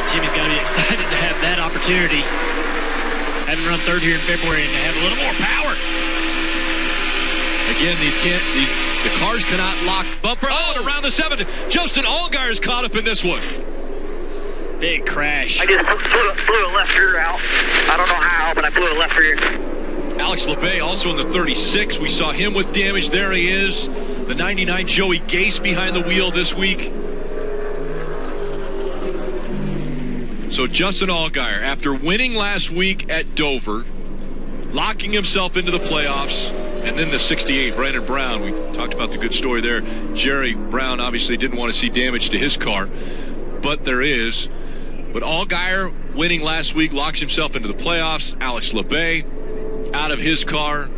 man, Timmy's got to be excited to have that opportunity. Having run third here in February and to have a little more power. Again, these can't. These, the cars cannot lock. Bumper. Oh, and around the seven. Justin Allgaier is caught up in this one. Big crash. I just blew, blew a left rear out. I don't know how, but I blew a left rear. Alex Labbé also in the 36. We saw him with damage. There he is. The 99 Joey Gase behind the wheel this week. So Justin Allgaier, after winning last week at Dover, locking himself into the playoffs, and then the 68, Brandon Brown. We talked about the good story there. Jerry Brown obviously didn't want to see damage to his car, but there is. But Allgaier winning last week locks himself into the playoffs. Alex Labbé out of his car.